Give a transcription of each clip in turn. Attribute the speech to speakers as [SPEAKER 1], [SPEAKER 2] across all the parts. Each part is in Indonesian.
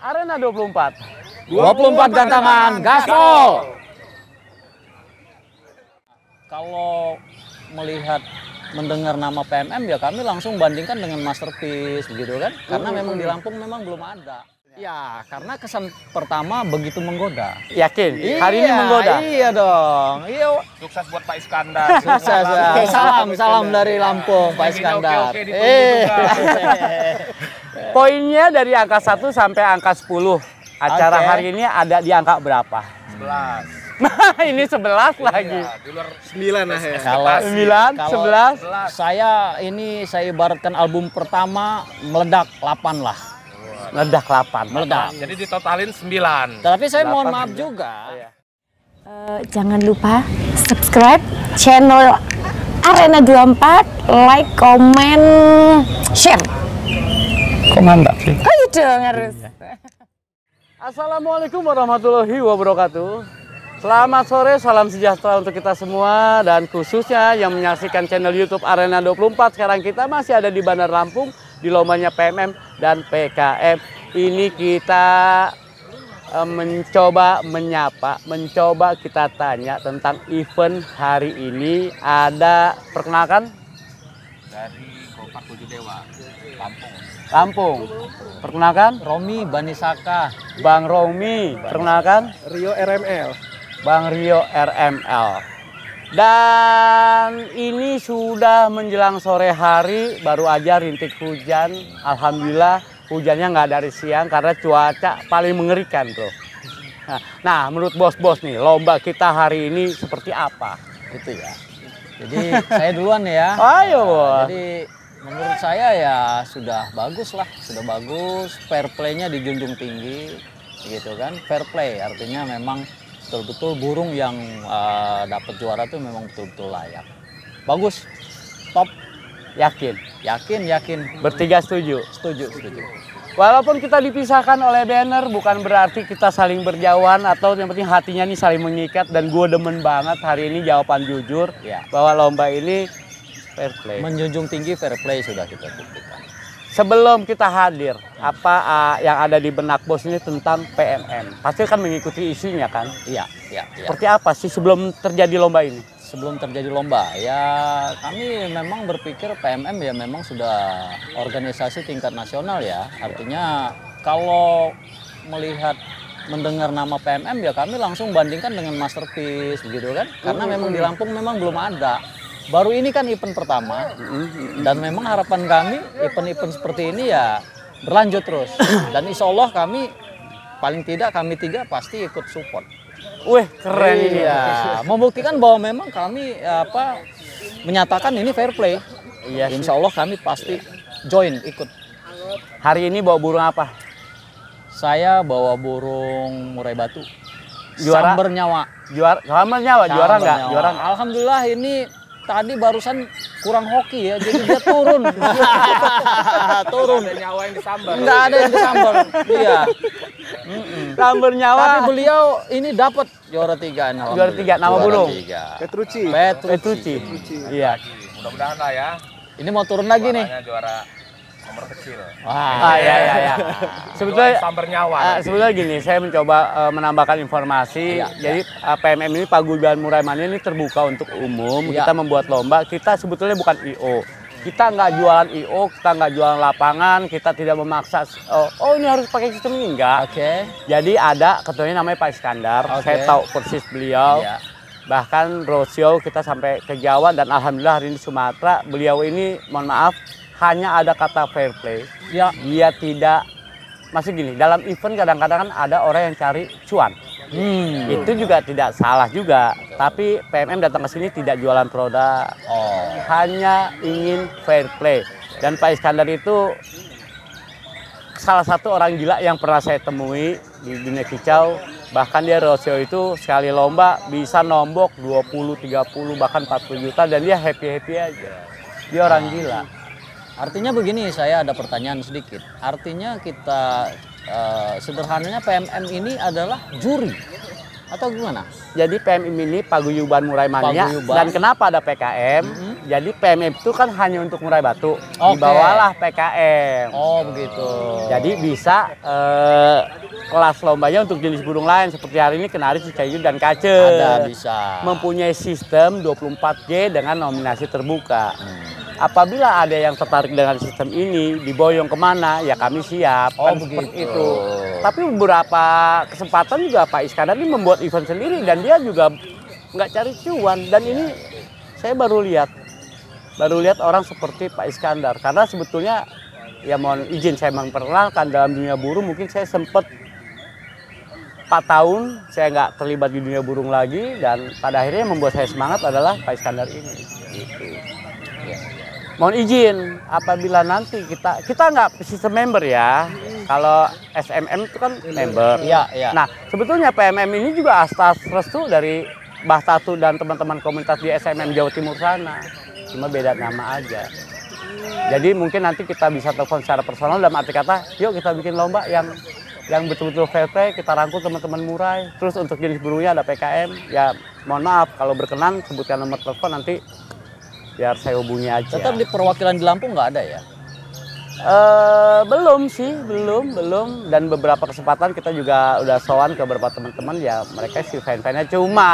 [SPEAKER 1] Arena 24.
[SPEAKER 2] 24 gantangan gaspol. Kalau melihat mendengar nama PMM ya kami langsung bandingkan dengan masterpiece begitu kan karena memang di Lampung memang belum ada ya karena kesan pertama begitu menggoda
[SPEAKER 1] Yakin? Hari ini menggoda.
[SPEAKER 2] iya dong iya
[SPEAKER 3] Sukses buat Pak Iskandar.
[SPEAKER 2] sukses ya. salam salam dari Lampung Pak Iskandar
[SPEAKER 3] Oke, oke, ditunggu
[SPEAKER 2] eh
[SPEAKER 1] Poinnya dari angka 1 sampai angka 10. Acara
[SPEAKER 2] Oke.
[SPEAKER 1] hari ini ada di angka berapa?
[SPEAKER 3] 11.
[SPEAKER 1] Nah, ini 11 lagi.
[SPEAKER 3] Ya, di luar
[SPEAKER 4] Sembilan lah ya.
[SPEAKER 2] kalau
[SPEAKER 1] 9,
[SPEAKER 2] kalau
[SPEAKER 1] 11.
[SPEAKER 2] saya ini saya ibaratkan album pertama meledak 8 lah
[SPEAKER 1] Ledak 8.
[SPEAKER 2] meledak
[SPEAKER 3] jadi ditotalin 9.
[SPEAKER 2] tapi saya mohon
[SPEAKER 1] Delapan
[SPEAKER 2] maaf
[SPEAKER 1] juga.
[SPEAKER 2] juga
[SPEAKER 5] Eh, jangan lupa subscribe channel Arena 24, like, komen, share.
[SPEAKER 1] Kok mantap sih?
[SPEAKER 5] Ayo dong harus.
[SPEAKER 1] Assalamualaikum warahmatullahi wabarakatuh. Selamat sore, salam sejahtera untuk kita semua dan khususnya yang menyaksikan channel YouTube Arena 24. Sekarang kita masih ada di Bandar Lampung di lombanya PMM dan PKM. Ini kita eh, mencoba menyapa, mencoba kita tanya tentang event hari ini. Ada perkenalkan
[SPEAKER 3] Dari Tujuh Dewa, Lampung.
[SPEAKER 1] Lampung. Perkenalkan
[SPEAKER 2] Romi Banisaka
[SPEAKER 1] Bang Romi. Perkenalkan
[SPEAKER 4] Rio RML.
[SPEAKER 1] Bang Rio RML. Dan ini sudah menjelang sore hari, baru aja rintik hujan. Alhamdulillah hujannya nggak dari siang karena cuaca paling mengerikan bro. Nah, nah, menurut bos-bos nih, lomba kita hari ini seperti apa?
[SPEAKER 2] gitu ya. Jadi saya duluan ya.
[SPEAKER 1] Ayo bos.
[SPEAKER 2] Jadi menurut saya ya sudah bagus lah, sudah bagus. Fair play-nya dijunjung tinggi, gitu kan. Fair play artinya memang betul-betul burung yang eh, dapat juara tuh memang betul-betul layak. Bagus, top,
[SPEAKER 1] Yakin?
[SPEAKER 2] yakin, yakin.
[SPEAKER 1] Bertiga setuju?
[SPEAKER 2] Setuju, setuju.
[SPEAKER 1] Walaupun kita dipisahkan oleh banner, bukan berarti kita saling berjauhan atau yang penting hatinya nih saling mengikat. Dan gue demen banget hari ini jawaban jujur
[SPEAKER 2] Ya.
[SPEAKER 1] bahwa lomba ini fair play.
[SPEAKER 2] Menjunjung tinggi fair play sudah kita buktikan.
[SPEAKER 1] Sebelum kita hadir, apa ah, yang ada di benak bos ini tentang PMM? Pasti kan mengikuti isunya kan?
[SPEAKER 2] Iya, iya, iya.
[SPEAKER 1] Seperti apa sih sebelum terjadi lomba ini?
[SPEAKER 2] sebelum terjadi lomba ya kami memang berpikir PMM ya memang sudah organisasi tingkat nasional ya artinya kalau melihat mendengar nama PMM ya kami langsung bandingkan dengan masterpiece begitu kan karena memang di Lampung memang belum ada baru ini kan event pertama dan memang harapan kami event-event seperti ini ya berlanjut terus dan insya Allah kami paling tidak kami tiga pasti ikut support
[SPEAKER 1] Wih, keren.
[SPEAKER 2] Iya, membuktikan bahwa memang kami apa menyatakan ini fair play.
[SPEAKER 1] Iya sih.
[SPEAKER 2] Insya Allah kami pasti join ikut.
[SPEAKER 1] Hari ini bawa burung apa?
[SPEAKER 2] Saya bawa burung murai batu.
[SPEAKER 1] Juara?
[SPEAKER 2] Samber nyawa.
[SPEAKER 1] Juara, sama nyawa, juara
[SPEAKER 2] Samber
[SPEAKER 1] nggak? Juara?
[SPEAKER 2] Alhamdulillah ini tadi barusan kurang hoki ya, jadi dia turun. turun.
[SPEAKER 3] Ada nyawa yang disambar.
[SPEAKER 2] Enggak ada yang disambar. Iya.
[SPEAKER 1] Samber nyawa.
[SPEAKER 2] Tapi beliau ini dapat juara tiga. nih,
[SPEAKER 1] Juara tiga, nama
[SPEAKER 2] Juara
[SPEAKER 1] burung?
[SPEAKER 2] tiga.
[SPEAKER 4] Petrucci.
[SPEAKER 2] Petrucci.
[SPEAKER 1] Petrucci. Iya.
[SPEAKER 3] Mudah-mudahan lah ya.
[SPEAKER 2] Ini mau turun lagi nih.
[SPEAKER 3] Juara nomor kecil.
[SPEAKER 2] Wah,
[SPEAKER 1] Ah, iya, iya, iya. Sebetulnya
[SPEAKER 3] sambar nyawa. Nanti.
[SPEAKER 1] sebetulnya gini, saya mencoba eh, menambahkan informasi.
[SPEAKER 2] Iya,
[SPEAKER 1] Jadi ah, PMM ini Paguyuban Murai Mania ini terbuka untuk umum.
[SPEAKER 2] Iya.
[SPEAKER 1] Kita membuat lomba. Kita sebetulnya bukan IO. Kita nggak jualan IO, kita nggak jualan lapangan, kita tidak memaksa. Oh, oh ini harus pakai sistem ini enggak.
[SPEAKER 2] Oke.
[SPEAKER 1] Jadi ada ketuanya namanya Pak Iskandar.
[SPEAKER 2] Oke.
[SPEAKER 1] Saya tahu persis beliau.
[SPEAKER 2] Iya.
[SPEAKER 1] Bahkan roadshow kita sampai ke Jawa dan alhamdulillah hari ini Sumatera. Beliau ini mohon maaf hanya ada kata fair play.
[SPEAKER 2] Ya,
[SPEAKER 1] dia tidak masih gini dalam event kadang-kadang kan ada orang yang cari cuan.
[SPEAKER 2] Hmm.
[SPEAKER 1] itu juga tidak salah juga tapi PMM datang ke sini tidak jualan produk.
[SPEAKER 2] Oh.
[SPEAKER 1] hanya ingin fair play. Dan Pak Iskandar itu salah satu orang gila yang pernah saya temui di dunia kicau. Bahkan dia roadshow itu sekali lomba bisa nombok 20 30 bahkan 40 juta dan dia happy happy aja. Dia orang gila
[SPEAKER 2] Artinya begini, saya ada pertanyaan sedikit. Artinya kita eh, sederhananya PMM ini adalah juri atau gimana?
[SPEAKER 1] Jadi PMM ini Paguyuban Murai Mania
[SPEAKER 2] Paguyuban.
[SPEAKER 1] dan kenapa ada PKM? Jadi PMM itu kan hanya untuk murai batu.
[SPEAKER 2] Oke.
[SPEAKER 1] Dibawalah PKM.
[SPEAKER 2] Oh begitu.
[SPEAKER 1] Jadi bisa eh, kelas lombanya untuk jenis burung lain seperti hari ini kenari, cicayu dan kace.
[SPEAKER 2] ada bisa.
[SPEAKER 1] Mempunyai sistem 24G dengan nominasi terbuka.
[SPEAKER 2] Hmm.
[SPEAKER 1] Apabila ada yang tertarik dengan sistem ini, diboyong ke mana, ya kami siap.
[SPEAKER 2] Oh,
[SPEAKER 1] Kan seperti
[SPEAKER 2] begitu.
[SPEAKER 1] itu. Tapi beberapa kesempatan juga Pak Iskandar ini membuat event sendiri dan dia juga nggak cari cuan. Dan ini saya baru lihat, baru lihat orang seperti Pak Iskandar. Karena sebetulnya ya mohon izin saya memperkenalkan dalam dunia burung mungkin saya sempat 4 tahun saya nggak terlibat di dunia burung lagi dan pada akhirnya yang membuat saya semangat adalah Pak Iskandar ini. Gitu. Mohon izin apabila nanti kita kita nggak sistem member ya. Kalau SMM itu kan member.
[SPEAKER 2] Iya, iya.
[SPEAKER 1] Nah sebetulnya PMM ini juga atas restu dari Mbah Tatu dan teman-teman komunitas di SMM Jawa Timur sana. Cuma beda nama aja. Jadi mungkin nanti kita bisa telepon secara personal dalam arti kata, yuk kita bikin lomba yang yang betul-betul fair play, kita rangkul teman-teman murai. Terus untuk jenis burungnya ada PKM, ya mohon maaf kalau berkenan sebutkan nomor telepon nanti biar saya hubungi aja.
[SPEAKER 2] Tetap di perwakilan di Lampung nggak ada ya?
[SPEAKER 1] Eh, belum sih, belum, belum. Dan beberapa kesempatan kita juga udah sowan ke beberapa teman-teman ya mereka sih fan-fannya. Cuma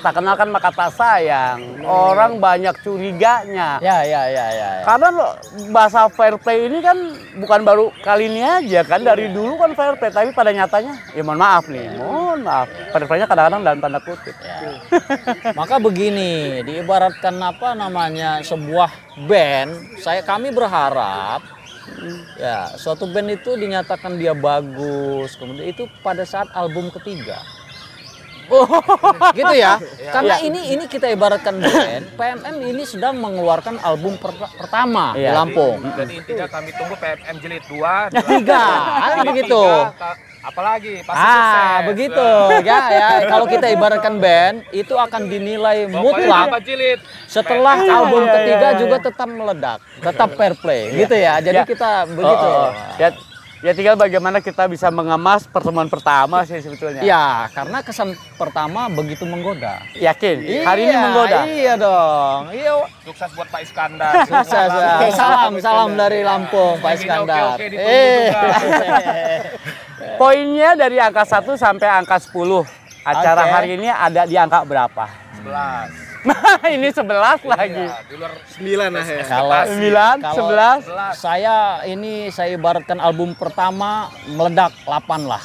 [SPEAKER 1] tak kenal kan maka tak sayang. Orang banyak curiganya.
[SPEAKER 2] Ya, ya, ya, ya. ya.
[SPEAKER 1] Karena lo, bahasa fair play ini kan bukan baru kali ini aja kan dari dulu kan fair play tapi pada nyatanya ya mohon maaf nih mohon maaf fair playnya kadang-kadang dalam tanda kutip
[SPEAKER 2] Ya. Maka begini, diibaratkan apa namanya sebuah band, saya kami berharap ya suatu band itu dinyatakan dia bagus, kemudian itu pada saat album ketiga. gitu ya. Karena
[SPEAKER 1] Iya.
[SPEAKER 2] ini ini kita ibaratkan band, PMM ini sedang mengeluarkan album per- pertama di
[SPEAKER 1] Iya.
[SPEAKER 2] Lampung.
[SPEAKER 3] Dan intinya kami tunggu PMM jilid 2,
[SPEAKER 2] Tiga, kan begitu.
[SPEAKER 3] Apalagi pasti
[SPEAKER 2] Ah,
[SPEAKER 3] sukses.
[SPEAKER 2] begitu. Ya, ya. Kalau kita ibaratkan band, itu akan dinilai mutlak
[SPEAKER 3] jilid?
[SPEAKER 2] setelah
[SPEAKER 1] Iya,
[SPEAKER 2] album
[SPEAKER 1] iya,
[SPEAKER 2] ketiga
[SPEAKER 1] iya,
[SPEAKER 2] juga
[SPEAKER 1] iya.
[SPEAKER 2] tetap meledak, tetap fair play, gitu ya. Jadi
[SPEAKER 1] Ya.
[SPEAKER 2] kita begitu.
[SPEAKER 1] Oh, oh. Ya, ya tinggal bagaimana kita bisa mengemas pertemuan pertama sih sebetulnya.
[SPEAKER 2] Ya, karena kesan pertama begitu menggoda.
[SPEAKER 1] Yakin? Hari ini
[SPEAKER 2] Iya,
[SPEAKER 1] menggoda.
[SPEAKER 2] Iya dong. Iya.
[SPEAKER 3] Sukses buat Pak Iskandar.
[SPEAKER 2] Sukses. ya. Salam, salam dari Lampung, Pak Iskandar.
[SPEAKER 3] oke-oke, ditunggu
[SPEAKER 2] Eh.
[SPEAKER 1] Poinnya dari angka 1 sampai angka 10. Acara
[SPEAKER 2] Oke.
[SPEAKER 1] hari ini ada di angka berapa?
[SPEAKER 3] 11.
[SPEAKER 1] ini 11 lagi.
[SPEAKER 3] Ya, di luar
[SPEAKER 4] Sembilan lah ya.
[SPEAKER 2] Kalau
[SPEAKER 1] 9,
[SPEAKER 2] Kalau-
[SPEAKER 1] 11.
[SPEAKER 2] saya ini saya ibaratkan album pertama meledak 8 lah.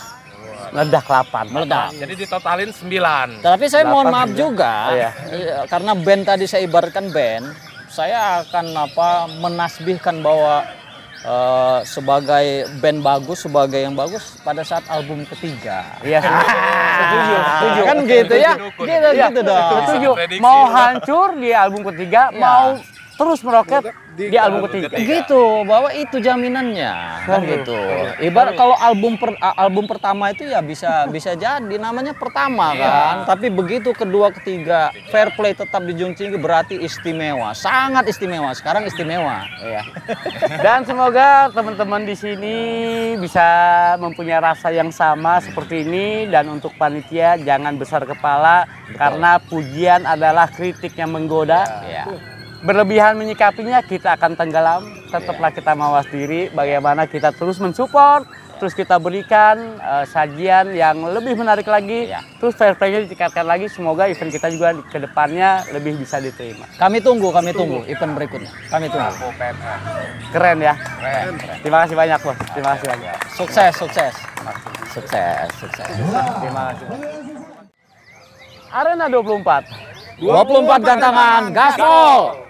[SPEAKER 1] Ledak 8.
[SPEAKER 2] Meledak.
[SPEAKER 3] Jadi ditotalin 9.
[SPEAKER 2] Tapi saya mohon
[SPEAKER 1] Delapan
[SPEAKER 2] maaf
[SPEAKER 1] juga.
[SPEAKER 2] juga,
[SPEAKER 1] Iya.
[SPEAKER 2] iya, karena band tadi saya ibaratkan band, saya akan apa menasbihkan bahwa eh, sebagai band bagus, sebagai yang bagus pada saat album ketiga.
[SPEAKER 1] Iya. Setuju, setuju.
[SPEAKER 2] Kan gitu ya,
[SPEAKER 3] Dukun.
[SPEAKER 2] gitu
[SPEAKER 1] Iya,
[SPEAKER 2] gitu dong.
[SPEAKER 1] Setuju. Mau hancur di album ketiga,
[SPEAKER 2] Iya.
[SPEAKER 1] mau terus meroket di, album ketiga.
[SPEAKER 2] Gitu, bahwa itu jaminannya, kan gitu. Ibarat kalau album per- album pertama itu ya bisa bisa jadi namanya pertama kan, tapi begitu kedua ketiga fair play tetap dijunjung tinggi berarti istimewa, sangat istimewa. Sekarang istimewa.
[SPEAKER 1] Iya. Dan semoga teman-teman di sini bisa mempunyai rasa yang sama seperti ini dan untuk panitia jangan besar kepala karena pujian adalah kritik yang menggoda.
[SPEAKER 2] Ya.
[SPEAKER 1] Berlebihan menyikapinya kita akan tenggelam. Tetaplah kita mawas diri bagaimana kita terus mensupport, terus kita berikan eh, sajian yang lebih menarik lagi.
[SPEAKER 2] Ya.
[SPEAKER 1] Terus fair play-nya ditingkatkan lagi. Semoga event kita juga ke depannya lebih bisa diterima.
[SPEAKER 2] Kami tunggu, kami tunggu event berikutnya. Kami tunggu.
[SPEAKER 1] Keren ya.
[SPEAKER 3] Keren.
[SPEAKER 1] Terima kasih banyak, Bos. Terima kasih banyak.
[SPEAKER 2] Sukses, sukses. Sukses, sukses.
[SPEAKER 1] Terima kasih. Arena 24.
[SPEAKER 2] 24 gantangan, gaspol.